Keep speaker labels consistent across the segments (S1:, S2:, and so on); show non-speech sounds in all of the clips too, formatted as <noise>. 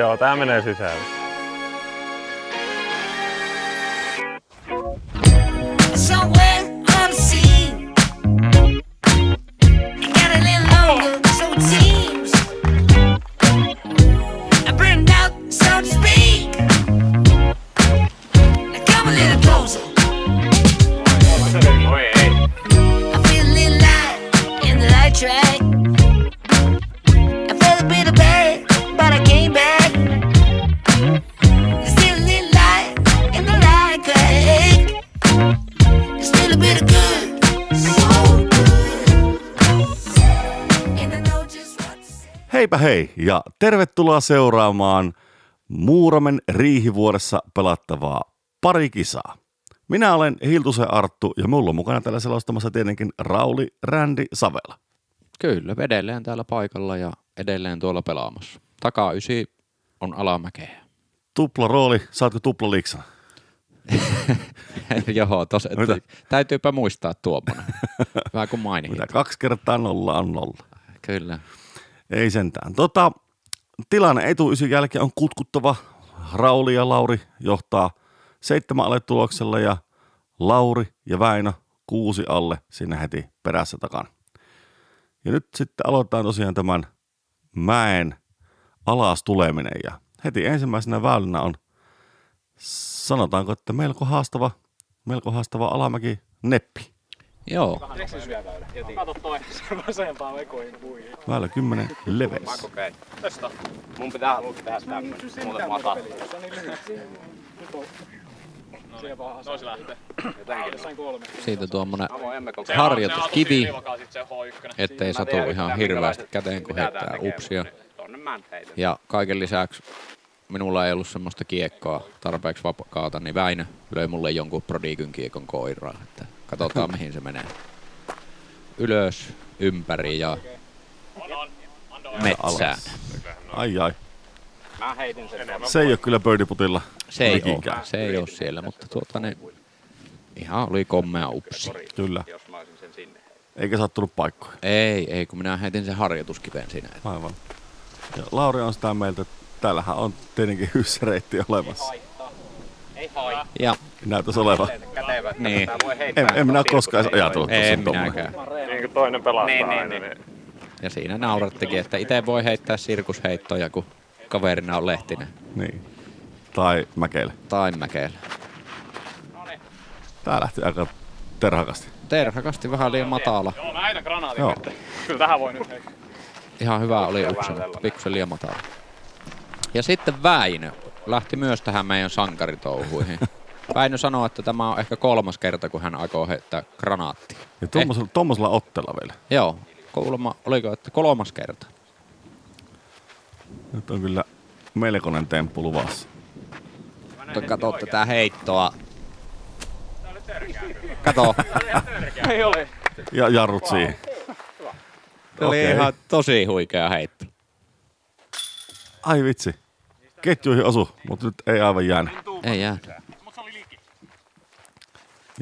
S1: Joo, tää menee sisälle.
S2: Tervetuloa seuraamaan Muuramen riihivuodessa pelattavaa parikisaa. Minä olen Hiltusen Arttu ja mulla on mukana täällä selostamassa tietenkin Rauli Rändi Savela.
S3: Kyllä, edelleen täällä paikalla ja edelleen tuolla pelaamassa. Takaa ysi on alamäkeä.
S2: Tupla rooli, saatko tupla liksana? <laughs>
S3: Joo, tos, et,
S2: Mitä?
S3: täytyypä muistaa tuommoinen. Vähän kuin mainit.
S2: Mitä kaksi kertaa nolla on nolla.
S3: Kyllä.
S2: Ei sentään. Tota, tilanne etuysin jälkeen on kutkuttava. Rauli ja Lauri johtaa seitsemän alle tuloksella ja Lauri ja Väinö kuusi alle sinne heti perässä takana. Ja nyt sitten aloitetaan tosiaan tämän mäen alas tuleminen ja heti ensimmäisenä väylänä on sanotaanko, että melko haastava, melko haastava alamäki neppi.
S3: Joo,
S4: Kato toi, <laughs> se on vasempaan vekoihin puihin.
S2: Väylä 10 leveys.
S5: Testa. Mun pitää tehdä tämmönen. Muuten mä otan.
S4: Se on niin lyhyt. <laughs>
S5: Lähtee.
S3: Siitä tuommoinen harjoituskivi,
S5: sit se H1.
S3: ettei satu ihan hirveästi käteen, kun heittää upsia. Ja kaiken lisäksi minulla ei ollut semmoista kiekkoa tarpeeksi vapaata, niin Väinö löi mulle jonkun prodigyn kiekon koiraa. Että katsotaan <laughs> mihin se menee. Ylös, ympäri ja metsään.
S2: Ai ai.
S5: Mä heitin sen.
S2: Se ei ole kyllä birdiputilla.
S3: Se ei ole, se ei ole siellä, mutta tuota ne ihan oli kommea upsi.
S2: Kyllä.
S5: Sinne.
S2: Eikä sattunut paikkoja.
S3: Ei, ei, kun minä heitin sen harjoituskiven siinä.
S2: Aivan. Ja Lauri on sitä mieltä, että täällähän on tietenkin <laughs> hyssäreitti olemassa.
S5: Ei.
S3: Ja
S2: Näyttäisi olevan.
S5: Kätevä.
S3: Niin.
S5: Tää voi heittää.
S2: En, en minä koskaan ajatellut, että se on.
S1: Niin kuin toinen pelastaa
S5: Niin, niin, niin.
S1: niin.
S3: Ja siinä naurattikin, että itse voi heittää sirkusheittoja, kun kaverina on Lehtinen
S2: Niin. Tai Mäkeille.
S3: tai Mäkeellä.
S2: Tää lähti aika terhakasti.
S3: Terhakasti vähän liian matala.
S4: Joo, mä heitän granaatin
S2: Joo. <laughs>
S4: Kyllä tähän voi nyt heittää.
S3: Ihan hyvä oli mutta pikkusen liian matala. Ja sitten Väinö lähti myös tähän meidän sankaritouhuihin. Väinö sanoi, että tämä on ehkä kolmas kerta, kun hän aikoo heittää granaattia.
S2: Ja tuommoisella, tuommoisella otteella vielä.
S3: Joo, kuulemma, oliko, että kolmas kerta?
S2: Nyt on kyllä melkoinen temppu luvassa.
S3: Mutta kato tätä heittoa. Kato,
S4: Ei ole.
S2: Ja jarrut siihen.
S3: se oli
S2: Okei.
S3: ihan tosi huikea heitto.
S2: Ai vitsi. Ketjuihin osu, mutta nyt ei aivan jäänyt.
S3: Ei jää.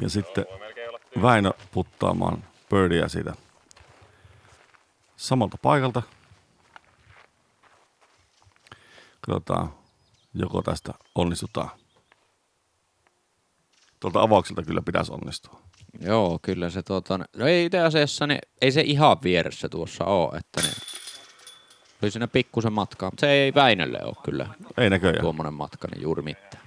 S2: Ja sitten Väinö puttaamaan birdia siitä samalta paikalta. Katsotaan, joko tästä onnistutaan. Tuolta avaukselta kyllä pitäisi onnistua.
S3: Joo, kyllä se tuota, no ei itse asiassa, niin ei se ihan vieressä tuossa ole, että ne oli siinä pikkusen matkaa, mutta se ei Väinölle ole kyllä
S2: Ei näköjään.
S3: tuommoinen matka, niin juuri mitään.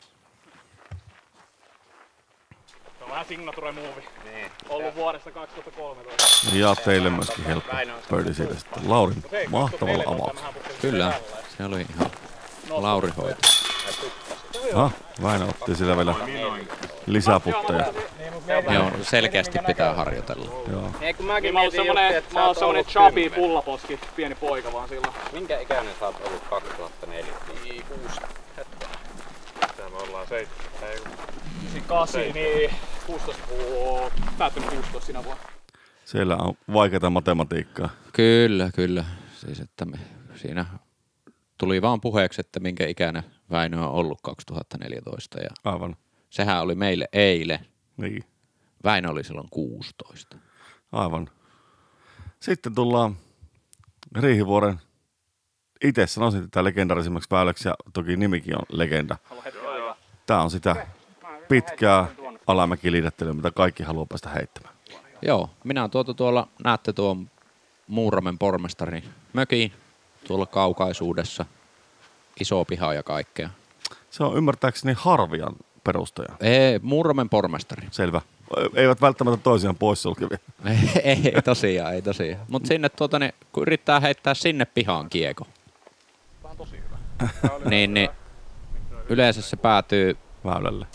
S4: Se on vähän signature movie.
S5: Niin.
S4: Ollut vuodesta 2013.
S2: Ja teille myöskin helppo birdi siitä sitten. Laurin mahtavalla avauksella.
S3: Kyllä, se oli ihan Lauri hoito.
S2: Ah, Väinö otti sillä vielä lisäputteja.
S3: Joo, selkeästi pitää harjoitella.
S2: Joo.
S5: Ei kun
S4: Niin
S5: mäkin
S4: mä oon
S5: mietin just,
S4: semmonen,
S5: että
S4: mä oon semmonen
S5: kymmenen.
S4: pullaposki, pieni poika vaan silloin.
S5: Minkä ikäinen sä oot ollut 2004?
S4: Niin, kuusi.
S1: Tää me ollaan seitsemän. Ei, kun-
S4: Siinä kasi, niin 16 vuotta, päättynyt 16 sinä vuonna.
S2: Siellä on vaikeaa matematiikkaa.
S3: Kyllä, kyllä. Siis että me, siinä tuli vaan puheeksi, että minkä ikäinen Väinö on ollut 2014 ja
S2: Aivan.
S3: sehän oli meille eilen.
S2: Niin.
S3: Väinö oli silloin 16.
S2: Aivan. Sitten tullaan Riihivuoren itse sanoisin tätä legendarisimmaksi väyläksi ja toki nimikin on legenda. Tämä on sitä pitkää alamäkiliidettelyä, mitä kaikki haluaa päästä heittämään.
S3: Joo, minä tuota tuolla, näette tuon Muuramen pormestarin mökin tuolla kaukaisuudessa. Iso piha ja kaikkea.
S2: Se on ymmärtääkseni Harvian perustaja.
S3: Ei, Muuramen pormestari.
S2: Selvä. Eivät välttämättä toisiaan poissulkevia. <laughs>
S3: ei, ei tosiaan, ei tosiaan. Mutta sinne tuota, niin, kun yrittää heittää sinne pihaan kieko, <laughs> niin, niin yleensä se päätyy
S2: Väylälle.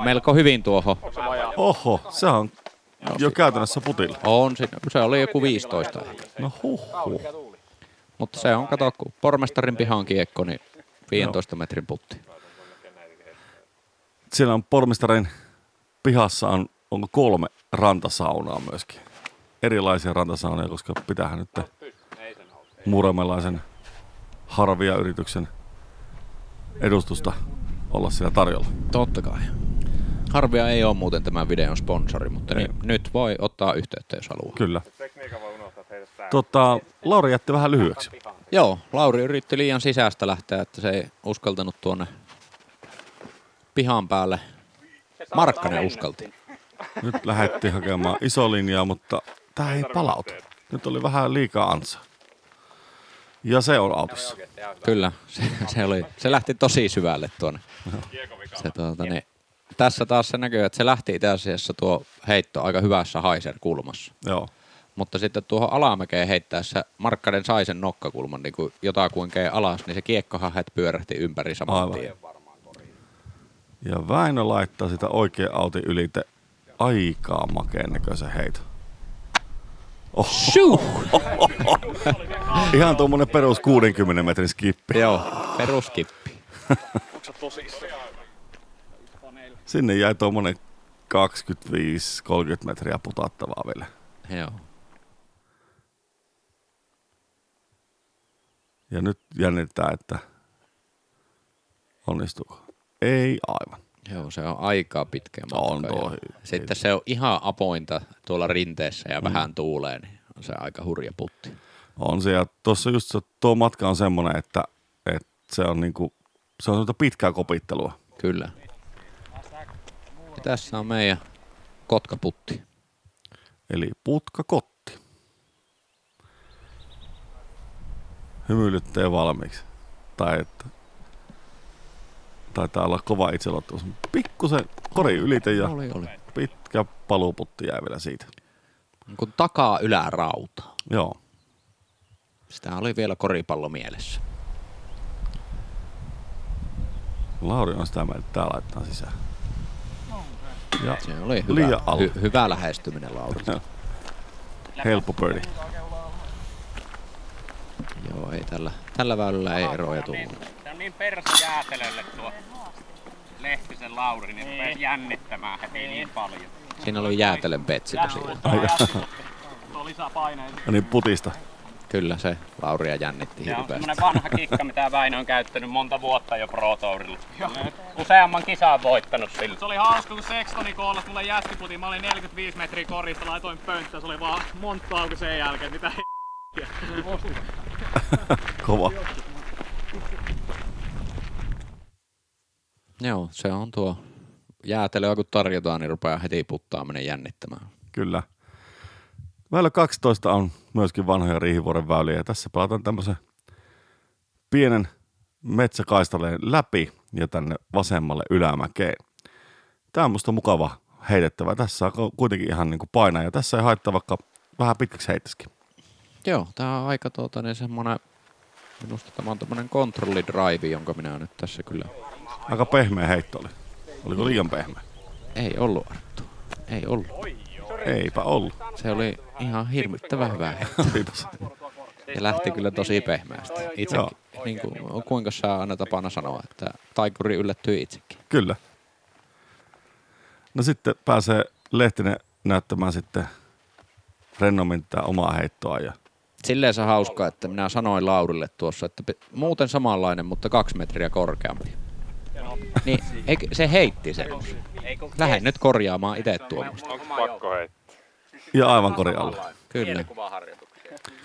S3: melko hyvin tuohon.
S2: Oho, se on jo käytännössä putilla.
S3: On se oli joku 15 ehkä.
S2: No huh, huh.
S3: Mutta se on, kato, kun pormestarin pihaan kiekko, niin 15 metrin putti.
S2: Siellä on pormestarin pihassa on, onko kolme rantasaunaa myöskin. Erilaisia rantasaunoja, koska pitäähän nyt muramelaisen harvia yrityksen edustusta olla siellä tarjolla.
S3: Totta kai. Harvia ei ole muuten tämän videon sponsori, mutta niin, nyt voi ottaa yhteyttä, jos haluaa.
S2: Kyllä. Tota, Lauri jätti vähän lyhyeksi.
S3: Joo, Lauri yritti liian sisästä lähteä, että se ei uskaltanut tuonne pihan päälle. Markkanen uskalti.
S2: Nyt lähdettiin hakemaan iso linjaa, mutta tämä ei palauta. Nyt oli vähän liikaa ansaa. Ja se on autossa.
S3: Kyllä, se, se, oli, se lähti tosi syvälle tuonne. Se, tuota, niin, tässä taas se näkyy, että se lähti itse asiassa tuo heitto aika hyvässä haiser-kulmassa.
S2: Joo.
S3: Mutta sitten tuohon alamäkeen heittäessä Markkanen sai sen nokkakulman niin kuin jotakuinkin alas, niin se kiekkohahet pyörähti ympäri saman
S2: Aivan.
S3: tien.
S2: Ja Väinö laittaa sitä oikea autin ylite aikaa makeen näköisen heito. Oh,
S3: Shoo! <laughs>
S2: ihan tuommoinen perus 60 metrin skippi.
S3: Joo, peruskippi. <laughs>
S2: Sinne jäi tuommoinen 25-30 metriä putattavaa vielä.
S3: Joo.
S2: Ja nyt jännittää, että onnistuuko. Ei aivan.
S3: Joo, se on aikaa pitkä matka.
S2: On toi.
S3: Sitten se on ihan apointa tuolla rinteessä ja mm. vähän tuulee, niin on se aika hurja putti.
S2: On se, ja tuossa just se, tuo matka on semmoinen, että, että se on niinku, se on pitkää kopittelua.
S3: Kyllä. Ja tässä on meidän kotkaputti.
S2: Eli putka kotti. Hymyilyttää valmiiksi. Tai että taitaa olla kova itseluottamus. Pikkusen kori ylite ja
S3: Oli, oli.
S2: pitkä paluuputti jäi vielä siitä.
S3: Niin kuin takaa ylärauta.
S2: Joo.
S3: Sitä oli vielä koripallo mielessä.
S2: Lauri on sitä mieltä, että tää laittaa sisään. Ja
S3: Se oli hyvä,
S2: Liian
S3: hy, hyvä lähestyminen Lauri.
S2: Helppo birdie.
S3: Joo, ei tällä, tällä väylällä ei eroja tullut.
S5: Niin perse jäätelölle tuo Lehtisen Lauri, niin rupee jännittämään heti niin paljon.
S3: Siinä oli jäätelen petsi tosiaan.
S4: Tuo lisää paineita.
S2: No niin, putista.
S3: Kyllä se Lauria jännitti
S5: on
S3: hirveästi.
S5: semmonen vanha kikka, mitä Väinö on käyttänyt monta vuotta jo Pro Tourilla. Useamman kisan voittanut sillä.
S4: Se oli hauska, kun Sextoni koolas mulle jästiputin. Mä olin 45 metriä korista, laitoin pönttää. Se oli vaan monttu auki sen jälkeen. Mitä
S2: Kova.
S3: Joo, se on tuo jäätelöä kun tarjotaan, niin rupeaa heti puttaaminen jännittämään.
S2: Kyllä. Väylä 12 on myöskin vanhoja Riihivuoren väyliä. Ja tässä palataan tämmöisen pienen metsäkaistaleen läpi ja tänne vasemmalle ylämäkeen. Tämä on musta mukava heitettävä. Tässä on kuitenkin ihan niin kuin painaa ja tässä ei haittaa vaikka vähän pitkäksi heittäisikin.
S3: Joo, tää on aika tuota, niin semmonen, minusta tämä on tämmönen kontrollidrive, jonka minä nyt tässä kyllä,
S2: Aika pehmeä heitto oli. Oliko liian pehmeä?
S3: ei ollut Arttu. Ei ollut.
S2: Eipä ollut.
S3: Se oli ihan hirvittävän hyvä
S2: Olipas. <laughs>
S3: ja lähti kyllä tosi pehmeästi. Itse,
S2: Joo.
S3: niin kuin, kuinka sä aina tapana sanoa, että taikuri yllättyi itsekin.
S2: Kyllä. No sitten pääsee Lehtinen näyttämään sitten rennommin tätä omaa heittoa ja
S3: Silleen se hauskaa, että minä sanoin Laurille tuossa, että muuten samanlainen, mutta kaksi metriä korkeampi. Niin eikö, se heitti sen. Lähden nyt korjaamaan itse tuommoista.
S1: Onko pakko heittää?
S2: Ja aivan kori alle.
S3: Kyllä.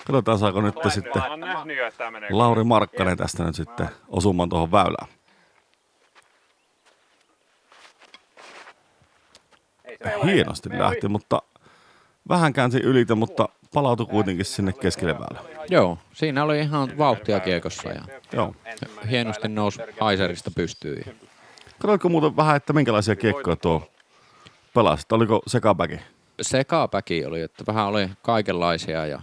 S2: Katsotaan saako nyt sitten. Lauri Markkanen tästä nyt sitten osumaan tuohon väylään. Hienosti lähti, mutta vähän käänsi ylitä, mutta palautui kuitenkin sinne keskelle väylä.
S3: Joo, siinä oli ihan vauhtia kiekossa ja
S2: Joo.
S3: hienosti nousi haiserista pystyyn. ja
S2: Katsoitko muuten vähän, että minkälaisia kiekkoja tuo pelasi? Oliko sekapäki?
S3: Sekapäki oli, että vähän oli kaikenlaisia ja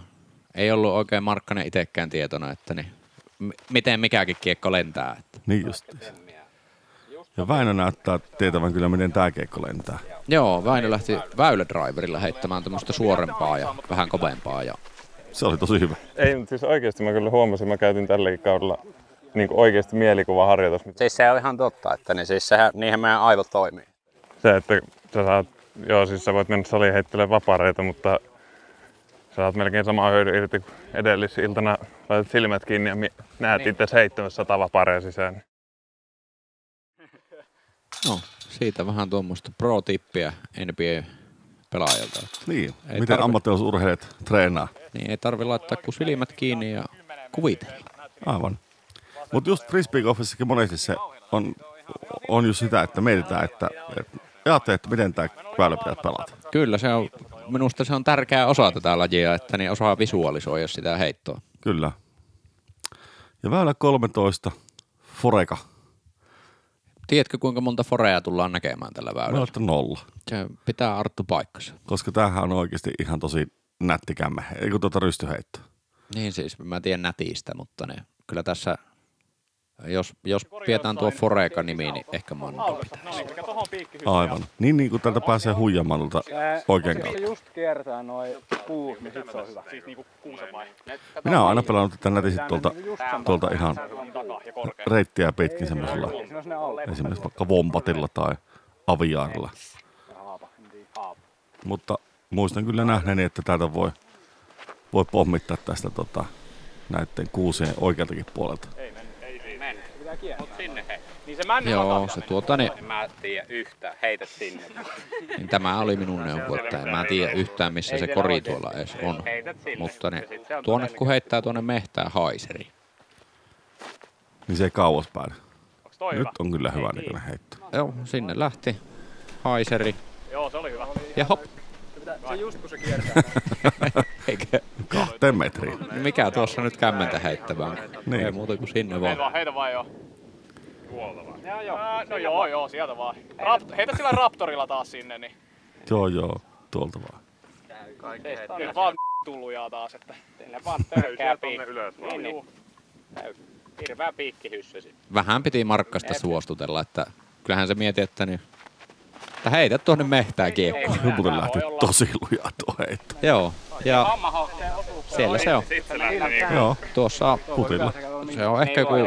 S3: ei ollut oikein Markkanen itsekään tietona, että niin, miten mikäkin kiekko lentää. Että.
S2: Niin just. Ja Väinö näyttää tietävän kyllä, miten tämä kiekko lentää.
S3: Joo, Väinö lähti väylädriverilla heittämään tämmöistä suorempaa ja vähän kovempaa. Ja
S2: Se oli tosi hyvä.
S1: Ei, mutta siis oikeasti mä kyllä huomasin, mä käytin tälläkin kaudella niin oikeasti mielikuvaharjoitus.
S5: Siis se on ihan totta, että niin siis sehän, niinhän meidän aivot toimii.
S1: Se, että sä saat, joo siis sä voit mennä saliin heittelemään vapareita, mutta sä saat melkein samaa hyödyn irti kuin edellisiltana laitat silmät kiinni ja mi- näet niin. itse 700 vapareja sisään.
S3: No, siitä vähän tuommoista pro-tippiä NBA-pelaajalta. Että,
S2: Niin,
S3: Ei
S2: miten
S3: tarvi-
S2: ammattilaisurheilijat treenaa.
S3: niin ei tarvi laittaa kuin silmät kiinni ja kuvitella.
S2: Aivan. Mutta just frisbeegolfissakin monesti se on, on just sitä, että mietitään, että, että että miten tämä väylä pitää pelata.
S3: Kyllä, se on, minusta se on tärkeä osa tätä lajia, että niin osaa visualisoida sitä heittoa.
S2: Kyllä. Ja väylä 13, Foreka.
S3: Tiedätkö, kuinka monta forea tullaan näkemään tällä
S2: Mä
S3: väylällä?
S2: että nolla.
S3: Se pitää Arttu paikkansa.
S2: Koska tämähän on oikeasti ihan tosi nätti kämme. Ei kun tuota rystyheitto.
S3: Niin siis, mä tiedän nätistä, mutta ne, kyllä tässä, jos, jos pidetään tuo Foreka-nimi, niin ehkä Mando pitäisi.
S4: Mikä tohon piikki
S2: Aivan. Niin, niin kuin täältä pääsee huijamaan tuolta oikein kautta.
S6: just kiertää noin puut, niin sit se on hyvä.
S4: Siis niinku kuusen vai?
S2: Minä olen aina pelannut tätä nätisit tuolta, tuolta ihan reittiä pitkin semmoisella, esimerkiksi vaikka Vompatilla tai
S6: haapa.
S2: Mutta muistan kyllä nähneeni, että täältä voi, voi pommittaa tästä tota, näiden kuusien oikealtakin puolelta.
S5: Mut sinne he.
S4: Niin se männy
S3: Joo, se tuota, niin,
S5: En mä tiedä yhtään. Heitä sinne.
S3: niin tämä oli minun neuvo, että en mä tiedä yhtään, missä se kori tuolla edes on.
S5: Heität sinne.
S3: Mutta
S5: on
S3: tuonne kun heittää tuonne mehtään haiseri.
S2: Niin se ei kauas päädy.
S4: Hyvä?
S2: Nyt on kyllä hyvä näköinen heitto.
S3: Joo, sinne lähti haiseri
S4: Joo, se oli hyvä.
S3: ja hop.
S6: Se just kun se kiertää. <laughs>
S3: Eikö,
S2: Kahteen metriin.
S3: mikä tuossa nyt kämmentä heittävää?
S2: Niin.
S3: Ei muuta kuin sinne
S4: Heitä
S3: vaan.
S4: vaan, heitä vaan joo. Joo, joo. no joo, joo, sieltä vaan. Rapt- heitä sillä Raptorilla taas sinne, niin
S2: Joo, joo. Tuolta vaan.
S4: nyt vaan tullujaa taas, että
S5: Sinne vaan törkää piikki. Niin, niin. Hirveä piikkihyssy sit.
S3: Vähän piti Markkasta suostutella, että kyllähän se mieti, että, niin, että heitä tuonne mehtään kiekko.
S2: Muuten lähti tosi lujaa tuo heitto.
S3: Joo, ja siellä se on.
S2: Joo,
S3: Tuossa
S2: putilla.
S3: se on ehkä kun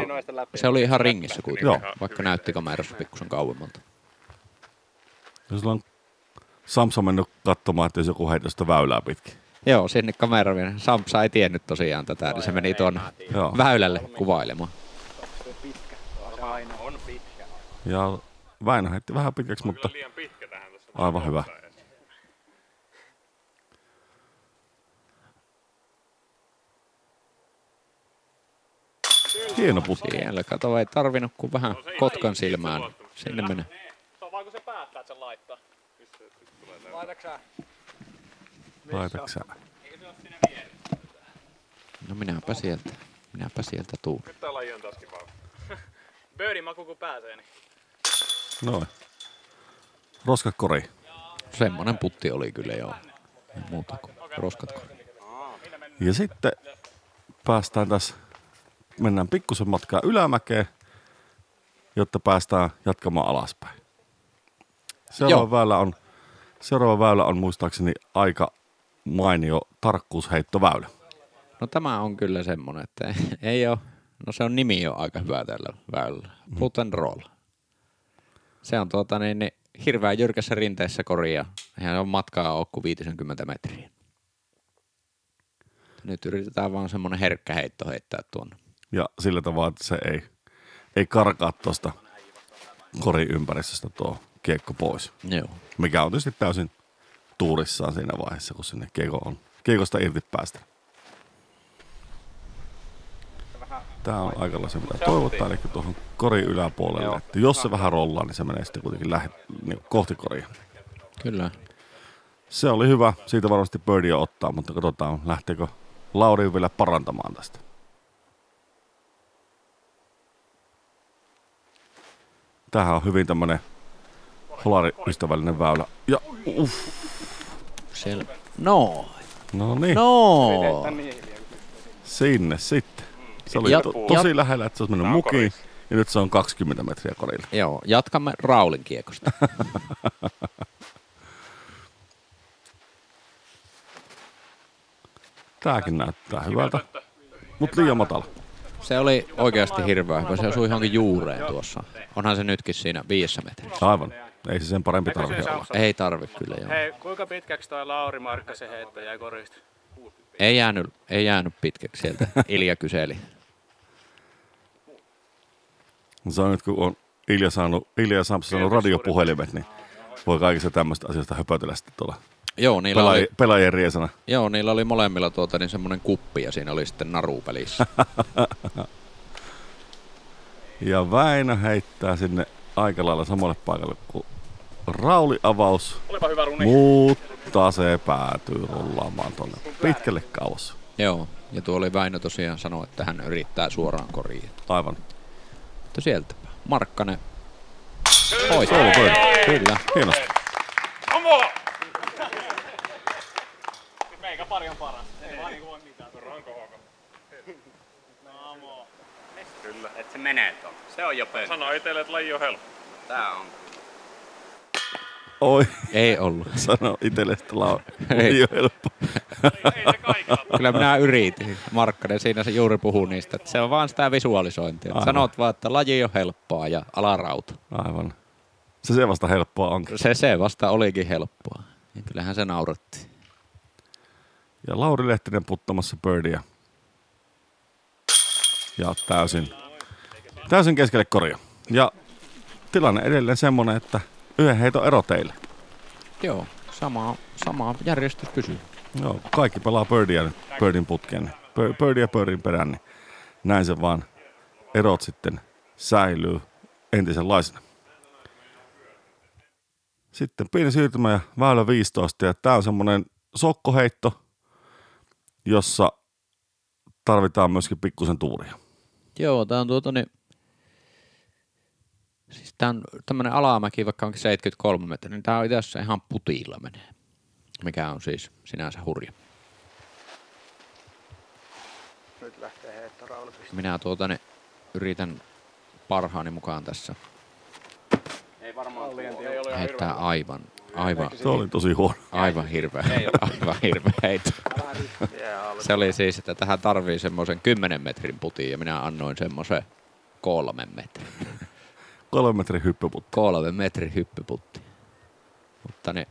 S3: se oli ihan ringissä kuitenkin,
S2: Joo.
S3: vaikka näytti kamerassa pikkusen kauemmalta.
S2: Ja sulla on Samsa mennyt katsomaan, että jos joku heitä sitä väylää pitkin.
S3: Joo, sinne kamera meni. Sampsa ei tiennyt tosiaan tätä, niin se meni tuon
S2: Joo.
S3: väylälle kuvailemaan.
S5: On pitkä.
S2: Ja Väinö heitti vähän pitkäksi, mutta
S1: liian pitkä tähän tässä.
S2: aivan hyvä. Hieno putti.
S3: Siellä kato, ei tarvinnut kuin vähän kotkan silmään. Sinne meni.
S4: se on vaan kun se päättää, että se laittaa.
S6: Laitaksä?
S2: Laitaksä?
S3: No minäpä sieltä. Minäpä sieltä tuun.
S1: Nyt tää laji on taas kiva. <laughs>
S4: Birdin maku kun pääsee, niin
S2: Noin. Roskakori.
S3: Semmonen putti oli kyllä joo. Ei muuta kuin roskatko.
S2: Ja sitten päästään tässä, mennään pikkusen matkaa ylämäkeen, jotta päästään jatkamaan alaspäin. Seuraava
S3: Joo.
S2: väylä on, seuraava väylä on muistaakseni aika mainio tarkkuusheittoväylä.
S3: No tämä on kyllä semmonen, että <laughs> ei ole, no se on nimi jo aika hyvä tällä väylällä. Put and roll. Se on tuota niin, niin hirveän jyrkässä rinteessä koria. Eihän on matkaa ole kuin 50 metriä. Nyt yritetään vaan semmonen herkkä heitto heittää tuonne.
S2: Ja sillä tavalla, että se ei, ei karkaa tuosta koriympäristöstä tuo kiekko pois.
S3: Joo.
S2: Mikä on tietysti täysin tuurissaan siinä vaiheessa, kun sinne kiekko on, kiekosta irti päästä. Tää on aika lailla mitä toivotaan, eli tuohon korin yläpuolelle. Että jos se vähän rollaa, niin se menee sitten kuitenkin lähe, niin kohti koria.
S3: Kyllä.
S2: Se oli hyvä, siitä varmasti birdia ottaa, mutta katsotaan, lähteekö Lauri vielä parantamaan tästä. Tämähän on hyvin tämmönen holariystävällinen väylä. Ja uff,
S3: Siellä. No.
S2: no niin,
S3: No.
S2: sinne sitten. Se oli
S3: Ja-
S2: to,
S3: ja-
S2: tosi lähellä, että se olisi mennyt mukiin. Ja nyt se on 20 metriä korille.
S3: Joo, jatkamme Raulin kiekosta. <laughs>
S2: Tääkin näyttää hyvältä, mutta liian matala.
S3: Se oli oikeasti hirveä hyvä. Se osui johonkin juureen tuossa. Onhan se nytkin siinä viidessä metrissä.
S2: Aivan. Ei se sen parempi tarvitse olla.
S3: Ei tarvi kyllä joo.
S6: Hei, kuinka pitkäksi toi Lauri Markkasen heitto jäi korista?
S3: Ei jäänyt, ei jäänyt pitkäksi sieltä. Ilja kyseli.
S2: Se on nyt, kun on Ilja saanut, Ilja saanut, saanut radiopuhelimet, niin voi kaikista tämmöistä asioista höpötellä sitten tuolla
S3: Joo, niillä
S2: pelaaji,
S3: oli,
S2: pelaajien riesana.
S3: joo, niillä oli molemmilla tuota, niin semmoinen kuppi ja siinä oli sitten naru pelissä. <laughs>
S2: Ja Väinö heittää sinne aika lailla samalle paikalle kuin Rauli avaus,
S4: Olipa hyvä runi.
S2: mutta se päätyy rullaamaan tuonne pitkälle kauas.
S3: joo, ja tuo oli Väinö tosiaan sanoi, että hän yrittää suoraan koriin.
S2: Aivan.
S3: Mutta sieltä. Markkanen. Oi,
S2: Se oli toinen.
S3: Kyllä.
S2: Hienosti.
S4: Meikä pari on paras. Ei vaan niinku voi mitään.
S5: Et se menee tuolla. Se on jo pönttä.
S1: Sano itselle, että laji on helppo.
S5: Tää on.
S2: Oi,
S3: Ei ollut. <laughs>
S2: sano itselle, että Lauri.
S3: Ei.
S2: Ei ole helppo.
S1: Ei se kaikilla. <laughs>
S3: Kyllä minä yritin. Markkanen siinä se juuri puhuu niistä, että se on vaan sitä visualisointia.
S2: Aivan.
S3: Sanot vaan, että laji on helppoa ja alarauta.
S2: Aivan. Se se vasta helppoa onkin.
S3: Se, se vasta olikin helppoa. Ja kyllähän se nauratti.
S2: Ja Lauri Lehtinen puttamassa birdia. Ja täysin, täysin keskelle koria. Ja tilanne edelleen semmonen, että yhden heiton ero teille.
S3: Joo, sama, sama järjestys pysyy.
S2: Joo, kaikki pelaa birdia nyt, birdin putkeen. bir- Birdia birdin perään, niin näin se vaan erot sitten säilyy entisenlaisena. Sitten pieni siirtymä ja väylä 15 ja tää on semmonen sokkoheitto, jossa tarvitaan myöskin pikkusen tuuria.
S3: Joo, tää on tuota niin... Siis tää on tämmönen alamäki, vaikka onkin 73 metriä, niin tää on itse asiassa ihan putilla menee. Mikä on siis sinänsä hurja.
S6: Nyt lähtee heitto Rauli pistää.
S3: Minä tuota niin yritän parhaani mukaan tässä
S5: Ei varmaan
S6: Liian
S5: tuo.
S6: tiukka.
S3: heittää aivan, aivan,
S2: Se oli tosi huono.
S3: aivan hirveä, aivan hirveä heitto. Se oli siis, että tähän tarvii semmoisen 10 metrin putin ja minä annoin semmoisen kolmen metrin.
S2: Kolme metrin hyppyputti.
S3: Kolmen metrin hyppyputti. Mutta ne,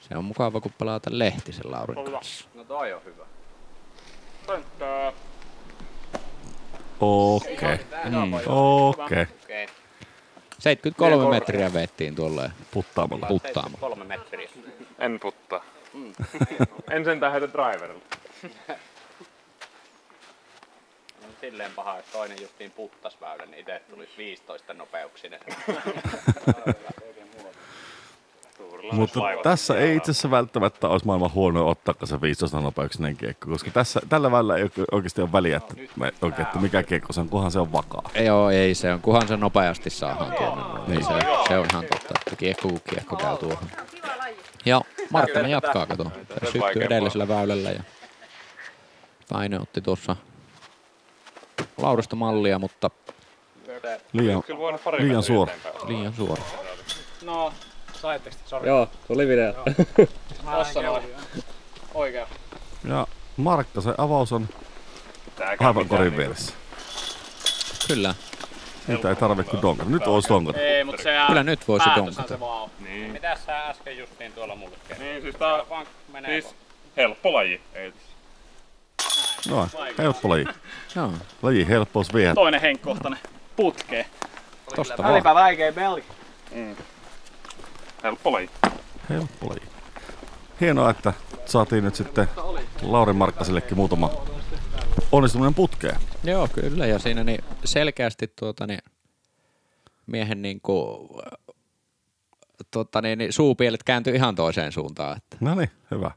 S3: se on mukava, kun pelata Lehtisen Laurin kanssa.
S5: No toi on hyvä.
S4: Pönttää.
S2: Okei.
S3: Mm.
S2: Okei.
S5: Okei.
S3: 73 metriä vettiin tuolle
S2: Puttaamalla.
S3: puttaamalla.
S5: Kolme metriä.
S1: En puttaa. <laughs> en sentään heitä driverilla. <laughs>
S5: Silleen paha, että toinen justiin puttas väylän, niin itse tuli 15 nopeuksinen.
S2: Mutta tässä ei itse asiassa välttämättä olisi maailman huono ottaa se 15 nopeuksinen kiekko, koska tässä, tällä välillä ei oike- oikeasti ole väliä, että, me, oikein, että mikä kiekko se on, kunhan se on vakaa.
S3: Ei Joo, ei se on, kunhan se nopeasti saadaan tuonne. Niin. Se, se on ihan totta, että kiekko kun kiekko käy tuohon. Ja Markkanen jatkaa, kato. Se syttyy edellisellä väylällä ja Väinö otti tuossa Laurista mallia, mutta
S2: Liian, liian suora.
S3: liian suora.
S4: No, saitte sitten, sori.
S6: Joo, tuli video. <laughs>
S4: Tossa noin. Oikea.
S2: Ja Markkasen avaus on
S1: Tääkään
S2: aivan korin
S1: niinku-
S2: vieressä.
S3: Kyllä,
S2: Siitä ei tarvitse kuin donkata. Nyt olisi donkata.
S4: Ei, mut se
S3: Kyllä nyt voisi donkata.
S4: se vaan.
S1: Niin.
S5: Mitäs sä äsken justiin tuolla mulle kerroit?
S1: Niin, siis tää on siis helppo laji. Ei
S2: No, helppo laji.
S3: joo,
S2: Laji helppous vie.
S4: Toinen henkkohtainen putkee.
S3: tosta vaan.
S6: Välipä vaikea belgi.
S1: Helppo laji.
S2: Helppo laji. Hienoa, että saatiin nyt sitten Lauri Markkasellekin muutama onnistuminen putkeen.
S3: Joo, kyllä. Ja siinä niin selkeästi tuota, niin miehen niin kuin, tuota, niin, niin suupielet kääntyi ihan toiseen suuntaan. Että.
S2: No niin, hyvä.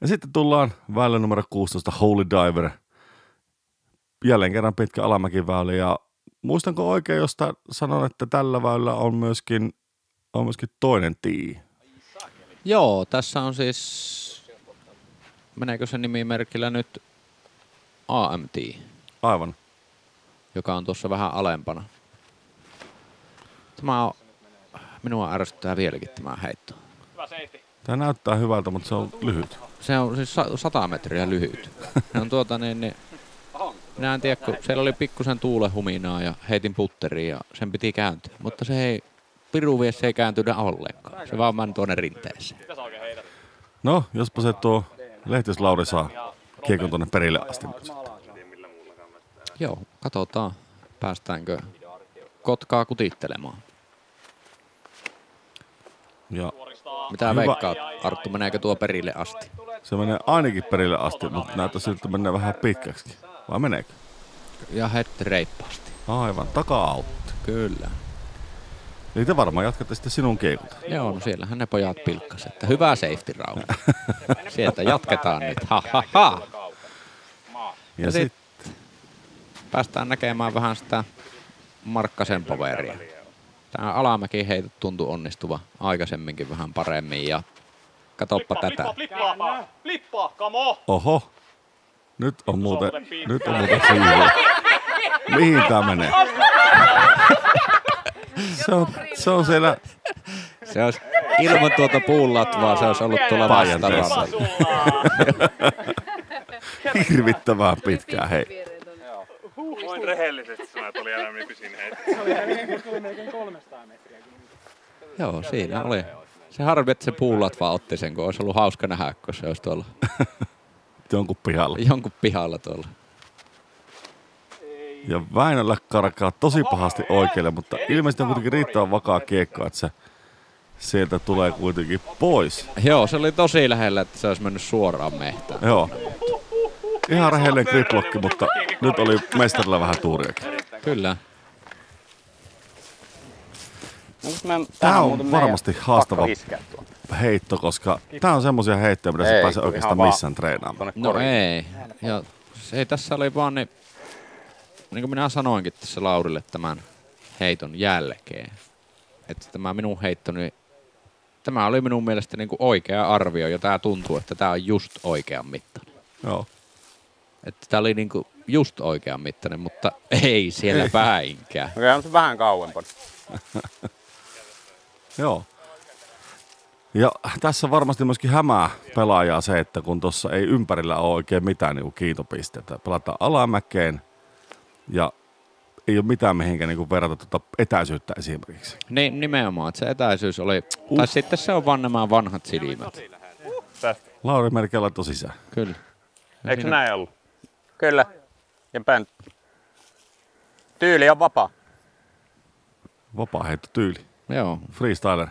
S2: Ja sitten tullaan väylä numero 16, Holy Diver. Jälleen kerran pitkä alamäkiväylä ja muistanko oikein, josta sanon, että tällä väylällä on myöskin, on myöskin toinen tii.
S3: Joo, tässä on siis, meneekö se nimimerkillä nyt AMT,
S2: Aivan.
S3: joka on tuossa vähän alempana. Tämä on, minua ärsyttää vieläkin tämä heitto.
S4: Hyvä safety.
S2: Tämä näyttää hyvältä, mutta se on lyhyt.
S3: Se on siis sa- 100 metriä lyhyt. Ne on tuota niin, niin minä en tiedä, kun siellä oli pikkusen tuulehuminaa ja heitin putteriin ja sen piti kääntyä. Mutta se ei, piruvies se ei kääntynyt ollenkaan. Se vaan meni tuonne rinteeseen.
S2: No, jospa se tuo Lehtislauri saa kiekon tuonne perille asti.
S3: Joo, katsotaan, päästäänkö Kotkaa kutittelemaan.
S2: Ja
S3: Mitä
S2: Hyvä.
S3: veikkaat, Arttu, meneekö tuo perille asti?
S2: se menee ainakin perille asti, mutta näyttää siltä, että menee vähän pitkäksi. Vai meneekö?
S3: Ja heti reippaasti.
S2: Aivan, taka-autti.
S3: Kyllä.
S2: Eli te varmaan jatkatte sitten sinun kiekulta.
S3: Joo, no siellähän ne pojat pilkkas, että hyvä safety round. Sieltä jatketaan nyt, ha ha ha.
S2: Ja,
S3: Ja
S2: sit,
S3: Päästään näkemään vähän sitä Markkasen poveria. Tämä alamäki heitä tuntui onnistuva aikaisemminkin vähän paremmin ja katoppa tätä.
S4: Flippaa, flippaa, flippaa, come on!
S2: oho, nyt on muuten, nyt on muuten siivoa. Mihin tää menee? <laughs> Se on, se on siellä
S3: Se olisi ilman tuota puunlatvaa, se olisi ollut tuolla
S2: Päijänteessä.
S3: vastarannalla. <laughs>
S2: hirvittävän pitkää. Hei,
S1: Voin rehellisesti sanoa, että oli elämäni pysin heitä.
S3: Joo, siinä oli. Se harvi, että se puulatva otti sen, kun olisi ollut hauska nähdä, kun se olisi tuolla <laughs>
S2: jonkun pihalla.
S3: jonkun pihalla tuolla.
S2: Ja Väinöllä karkaa tosi pahasti oikealle, mutta ilmeisesti on kuitenkin riittävän vakaa kiekko, että se sieltä tulee kuitenkin pois.
S3: Joo, se oli tosi lähellä, että se olisi mennyt suoraan mehtään.
S2: Joo. Ihan rehellinen griplokki, mutta nyt oli mestarilla vähän tuuriakin.
S3: Kyllä.
S2: Tämä on varmasti haastava heitto, koska tämä on semmoisia heittoja, mitä se pääsee oikeastaan missään treenaamaan.
S3: No ei. Ja se ei tässä oli vaan niin, niin kuin minä sanoinkin tässä Laurille tämän heiton jälkeen, että tämä minun heittoni, tämä oli minun mielestä niin kuin oikea arvio ja tämä tuntuu, että tämä on just oikean mittainen.
S2: Joo.
S3: Että tämä oli niin kuin just oikean mittainen, mutta ei siellä <laughs> päinkään.
S5: Okei, on se vähän kauempana. <laughs>
S2: Joo. Ja tässä varmasti myöskin hämää pelaajaa se, että kun tuossa ei ympärillä ole oikein mitään niin kiitopisteitä. Pelataan alamäkeen ja ei ole mitään mihinkään niin verrata tuota etäisyyttä esimerkiksi.
S3: Niin, nimenomaan, että se etäisyys oli, tai sitten se on vaan nämä vanhat silmät.
S1: Tästä.
S2: Lauri Merkel laittoi sisään.
S3: Kyllä. Ja
S1: Eikö
S3: siinä-
S1: näin ollut?
S5: Kyllä. Ja pän... Tyyli on vapaa.
S2: Vapaa heitto tyyli.
S3: Joo,
S2: Freestyler.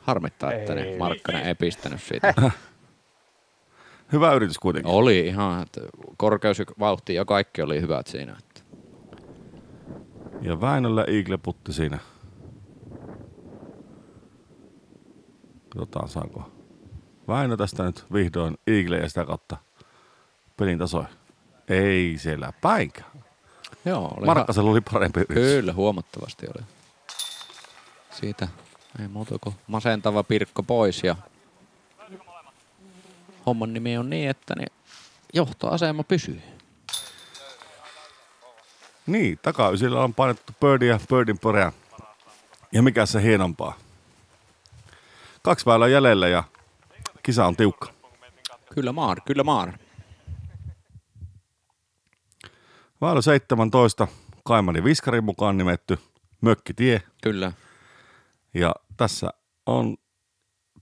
S3: harmittaa, että ne Markkanen ei pistänyt siitä. <laughs>
S2: Hyvä yritys kuitenkin.
S3: Oli ihan, että korkeus ja vauhti ja kaikki oli hyvät siinä. Että.
S2: Ja Väinöllä Eagle putti siinä. Katsotaan saako Väinö tästä nyt vihdoin Eagle ja sitä kautta pelin tasoja. Ei siellä päinkään.
S3: Joo, oli
S2: Markkasella oli parempi yritys.
S3: Kyllä, huomattavasti oli. Siitä ei muuta kuin masentava Pirkko pois ja homman nimi on niin, että niin johtoasema pysyy.
S2: Niin, takaysillä on painettu Birdia Birdin perään. Ja mikä se hienompaa. Kaksi väylää jäljellä ja kisa on tiukka.
S3: Kyllä maar, kyllä maar.
S2: Väylä 17, Kaimani Viskarin mukaan nimetty Mökkitie.
S3: Kyllä.
S2: Ja tässä on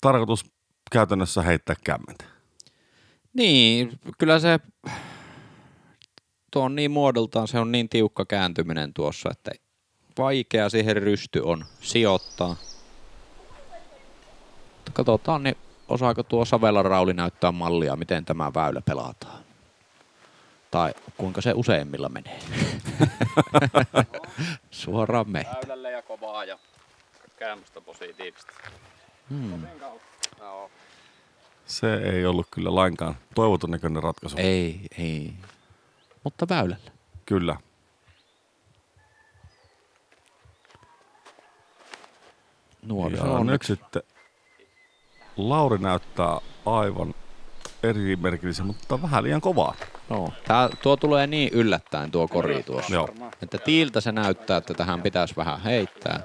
S2: tarkoitus käytännössä heittää kämmentä.
S3: Niin, kyllä se tuo on niin muodoltaan, se on niin tiukka kääntyminen tuossa, että vaikea siihen rysty on sijoittaa. Katsotaan, niin osaako tuo Savelan Rauli näyttää mallia, miten tämä väylä pelataan. Tai kuinka se useimmilla menee. <laughs> Suoraan me.
S5: Väylälle ja kovaa ja käännöstä positiivista.
S3: Hmm.
S2: Se ei ollut kyllä lainkaan toivotun näköinen ratkaisu.
S3: Ei, ei. Mutta väylällä.
S2: Kyllä.
S3: Nuoriso
S2: Ja nyt
S3: onneksi.
S2: sitten Lauri näyttää aivan erimerkillisen, mutta vähän liian kovaa.
S3: No, tää, tuo tulee niin yllättäen tuo kori tuossa.
S2: Joo.
S3: Että tiiltä se näyttää, että tähän pitäisi vähän heittää.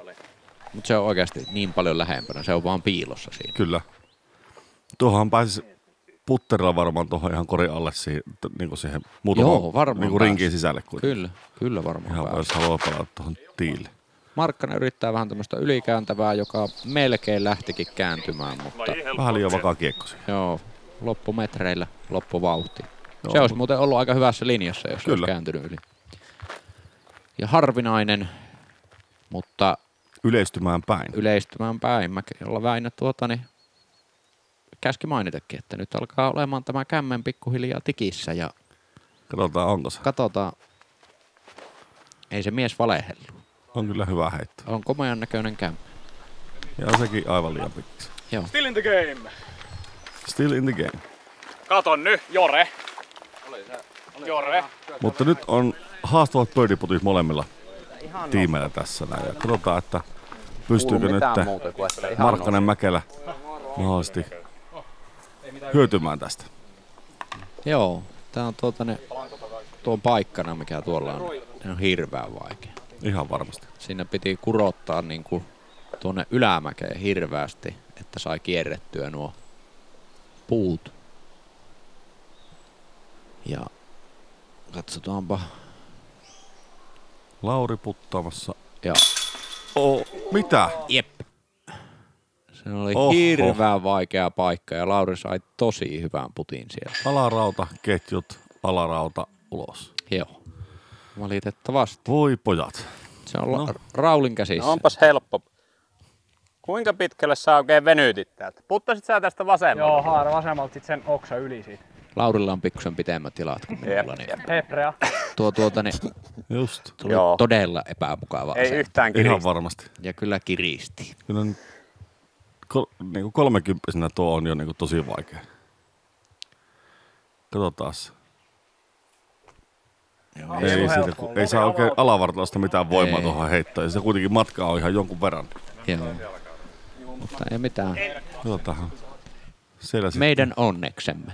S3: Mutta se on oikeasti niin paljon lähempänä. Se on vaan piilossa siinä.
S2: Kyllä. Tuohon pääsisi putterilla varmaan tuohon ihan korin alle siihen, niin kuin siihen muutama,
S3: Joo, varmaan
S2: niin rinkiin sisälle. Kuitenkin.
S3: Kyllä, kyllä varmaan
S2: Ihan jos haluaa palata tuohon tiille.
S3: Markkanen yrittää vähän tämmöistä ylikääntävää, joka melkein lähtikin kääntymään, mutta
S2: Vähän liian vakaa kiekko siihen.
S3: joo, loppumetreillä loppuvauhti.
S2: Joo,
S3: se olisi muuten ollut aika hyvässä linjassa, jos
S2: Kyllä.
S3: olisi kääntynyt yli. Ja harvinainen, mutta
S2: Yleistymään päin.
S3: yleistymään päin. Mä olla Väinö tuota, niin käski mainitakin, että nyt alkaa olemaan tämä kämmen pikkuhiljaa tikissä ja
S2: Katsotaan onko se.
S3: katsotaan. Ei se mies valehellu.
S2: On kyllä hyvä heitto.
S3: On komean näköinen kämmä.
S2: Ja sekin aivan liian pitkiksi.
S3: Joo.
S4: Still in the game.
S2: Still in the game.
S4: Katon nyt, Jore. Jore.
S2: Mutta nyt on haastavat birdieputit molemmilla tiimeillä tässä näin. Ja katsotaan, että pystyykö nyt Markkanen Mäkelä mahdollisesti hyötymään tästä.
S3: Joo, tää on tuota ne, tuon paikkana, mikä tuolla on, ne on hirveän vaikea.
S2: Ihan varmasti.
S3: Siinä piti kurottaa niinku tuonne ylämäkeen hirveästi, että sai kierrettyä nuo puut. Ja katsotaanpa.
S2: Lauri puttaamassa.
S3: Ja
S2: Oh, mitä?
S3: jep. Se oli
S2: Oho.
S3: hirveän vaikea paikka ja Lauri sai tosi hyvän putin siellä.
S2: Alarauta, ketjut, alarauta, ulos.
S3: Joo. Valitettavasti.
S2: Voi pojat.
S3: Se on
S2: No.
S3: Raulin käsissä.
S5: No onpas helppo. Kuinka pitkälle sä oikein venytit täältä? Puttasit sä tästä vasemmalta?
S4: Joo, haara vasemmalta sit sen oksa yli siitä.
S3: Laurilla on pikkusen pitemmät tilat kuin
S5: Jep,
S3: mulla, niin
S5: jep.
S4: Hebrea.
S3: tuo tuota, niin
S2: Just.
S3: tuli
S5: Joo.
S3: todella epämukava
S5: Ei
S3: asento.
S5: yhtään
S2: Ihan
S5: kiristä.
S2: varmasti.
S3: Ja kyllä kiristi.
S2: Kyllä nyt kol, niin kuin kolmekymppisenä tuo on jo niin kuin tosi vaikea. Katsotaan.
S3: Joo.
S2: Ei, siitä,
S4: helppoa.
S2: kun, ei saa oikein alavartalosta mitään voimaa
S3: Ei.
S2: tuohon heittää. Ja se kuitenkin matkaa on ihan jonkun verran.
S3: Joo. Mutta ei mitään.
S2: Katsotaan. Siellä sitten.
S3: Meidän onneksemme.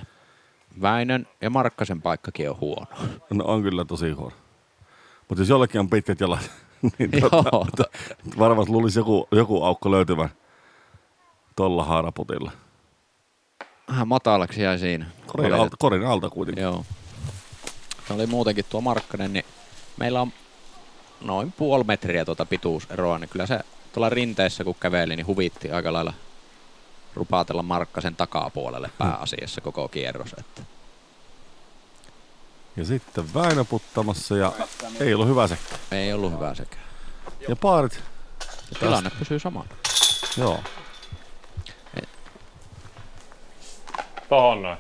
S3: Väinön ja Markkasen paikkakin on huono.
S2: No on kyllä tosi huono. Mutta jos jollekin on pitkät jalat, <laughs> niin tota, varmasti luulisi joku, joku aukko löytyvän tolla haaraputilla.
S3: Vähän matalaksi jäi siinä.
S2: Korin alta, korin alta kuitenkin.
S3: Joo. Se oli muutenkin tuo Markkanen, niin meillä on noin puoli metriä tuota pituuseroa, niin kyllä se tuolla rinteessä kun käveli, niin huvitti aika lailla rupaatella Markkasen takapuolelle pääasiassa koko kierros. Että
S2: Ja sitten Väinö puttamassa ja ei ollut hyvä se.
S3: ei ollut hyvä sekään.
S2: Ja paarit,
S3: Ja tilanne pysyy samana.
S2: joo.
S1: Tohon noin.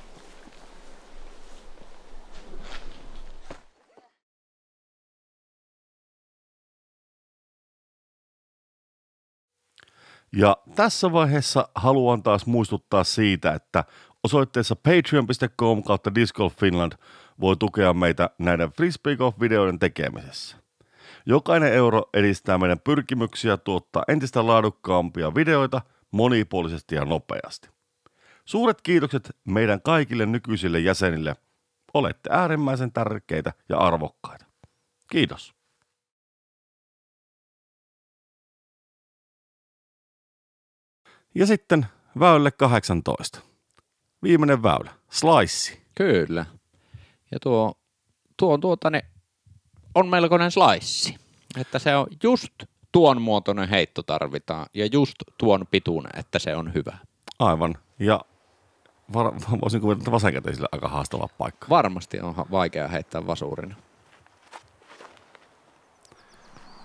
S2: Ja tässä vaiheessa haluan taas muistuttaa siitä, että osoitteessa patreon.com kautta Finland voi tukea meitä näiden Frisbee Golf-videoiden tekemisessä. Jokainen euro edistää meidän pyrkimyksiä tuottaa entistä laadukkaampia videoita monipuolisesti ja nopeasti. Suuret kiitokset meidän kaikille nykyisille jäsenille. Olette äärimmäisen tärkeitä ja arvokkaita. Kiitos. Ja sitten väylälle 18. Viimeinen väylä. Slice.
S3: Kyllä. Ja tuo, tuo on tuota, ne, on melkoinen slice. Että se on just tuon muotoinen heitto tarvitaan ja just tuon pituinen, että se on hyvä.
S2: Aivan. Ja var, voisin kuvitella, että vasenkäteisille aika haastava paikka.
S3: Varmasti on vaikea heittää vasuurina.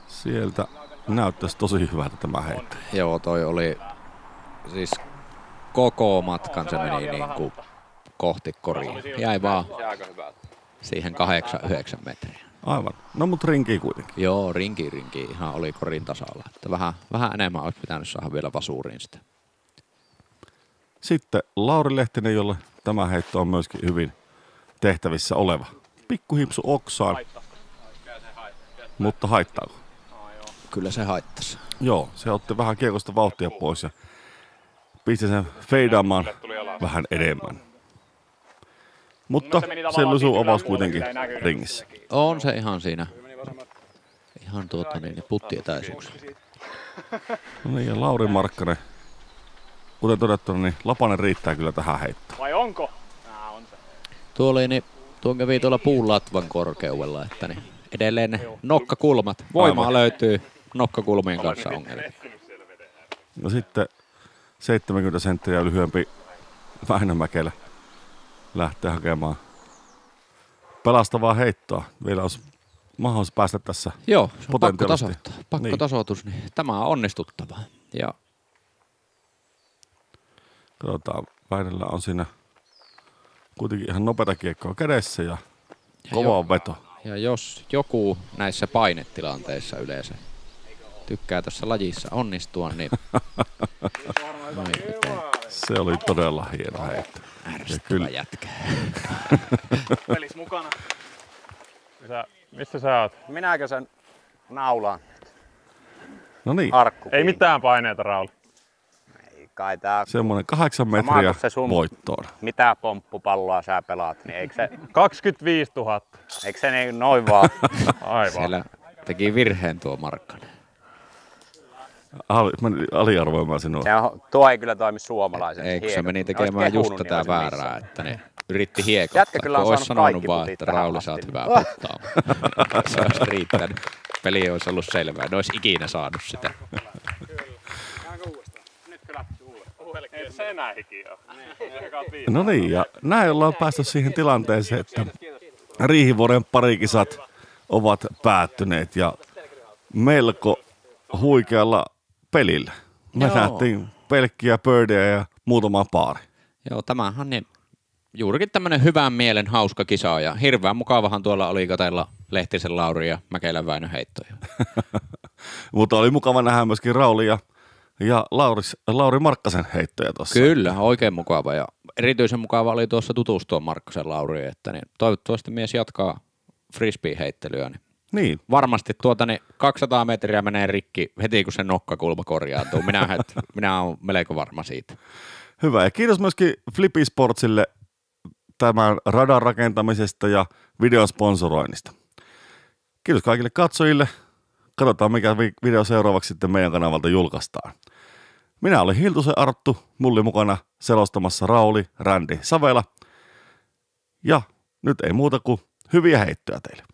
S2: Sieltä näyttäisi tosi hyvältä tämä heitto.
S3: Joo, toi oli siis koko matkan se meni niin kuin kohti koria. Jäi vaan, siihen 8-9 metriä.
S2: Aivan. No mut rinkii kuitenkin.
S3: Joo, rinki rinki ihan oli korin tasalla. Että vähän, vähän enemmän olisi pitänyt saada vielä vasuuriin sitä.
S2: Sitten Lauri Lehtinen, jolle tämä heitto on myöskin hyvin tehtävissä oleva. Pikkuhipsu oksaan. Mutta haittaako?
S3: Kyllä se haittaisi.
S2: Joo, se otti vähän kiekosta vauhtia pois ja pisti sen feidaamaan vähän enemmän. Mutta se lusu avaus kuitenkin ringissä.
S3: On se ihan siinä. Ihan tuota niin, puttietäisyyksellä.
S2: No niin, ja Lauri Markkanen, kuten todettu, niin Lapanen riittää kyllä tähän heittoon.
S4: Vai onko? Nää on se.
S3: Tuo oli, niin, tuon kävi tuolla puulatvan korkeudella, että niin edelleen ne nokkakulmat. Voimaa
S2: Aivan.
S3: löytyy nokkakulmien kanssa ongelmia.
S2: No sitten 70 senttiä lyhyempi Väinö Mäkelä lähtee hakemaan pelastavaa heittoa. Vielä olisi mahdollisuus päästä tässä.
S3: Joo, se on pakko tasoittaa. Pakko
S2: Niin.
S3: tasoitus, niin tämä on onnistuttava. Ja
S2: Katsotaan, Väinöllä on siinä kuitenkin ihan nopeata kiekkoa kädessä ja
S3: Ja
S2: kova on veto.
S3: Ja jos joku näissä painetilanteissa yleensä tykkää tässä lajissa onnistua, niin noin <laughs>
S2: Se oli todella hieno heitto.
S3: ärsyttävä
S2: kyllä.
S3: jätkä. <laughs>
S4: Pelis mukana.
S1: Sä, missä sä oot?
S5: Minäkö sen naulaan
S2: No niin,
S5: arkku?
S1: Ei mitään paineita, Rauli.
S5: Ei kai tää,
S2: semmoinen kahdeksan metriä
S5: se sun-
S2: voittoon.
S5: mitä pomppupalloa sä pelaat, niin eikö se,
S1: 25 000.
S5: eikö se niin noin vaan? <laughs>
S1: Aivan.
S3: Siellä teki virheen tuo Markkanen.
S2: Ali, meni aliarvoimaan sinua.
S5: Se on, tuo ei kyllä toimi suomalaisen.
S3: Eikö se meni tekemään just
S5: niin
S3: tätä
S5: olisin
S3: väärää, että ne yritti hiekottaa,
S5: Jätkä kyllä on saanut
S3: sanonut
S5: kaikki
S3: vaan, että Rauli
S5: asti.
S3: saat hyvää
S5: Oh.
S3: puttaa. se olisi riittänyt. Peli olisi ollut selvää. Ne olisi ikinä saanut sitä.
S1: Ei se hiki ole.
S2: No niin, ja näin ollaan päästy siihen tilanteeseen, että Riihivuoren parikisat ovat päättyneet ja melko huikealla pelillä. Me
S3: Joo.
S2: nähtiin pelkkiä birdejä ja muutama paari.
S3: Joo, tämähän niin juurikin tämmöinen hyvän mielen hauska kisa ja hirveän mukavahan tuolla oli katella Lehtisen Lauri ja Mäkelän Väinö heittoja. <laughs>
S2: Mutta oli mukava nähdä myöskin Rauli ja, ja Lauris, Lauri Markkasen heittoja tuossa.
S3: Kyllä, oikein mukava ja erityisen mukava oli tuossa tutustua Markkasen Lauriin, että niin toivottavasti mies jatkaa frisbee-heittelyä, niin
S2: Niin,
S3: varmasti tuota niin 200 metriä menee rikki heti kun se nokkakulma korjaantuu. Minä, het, <laughs> minä olen melko varma siitä.
S2: hyvä. Ja kiitos myöskin Flippy Sportsille tämän radan rakentamisesta ja videon sponsoroinnista. Kiitos kaikille katsojille. Katsotaan, mikä vi- video seuraavaksi sitten meidän kanavalta julkaistaan. Minä olin Hiltusen Arttu, mulli mukana selostamassa Rauli, Rändi, Savela. Ja nyt ei muuta kuin hyviä heittoja teille.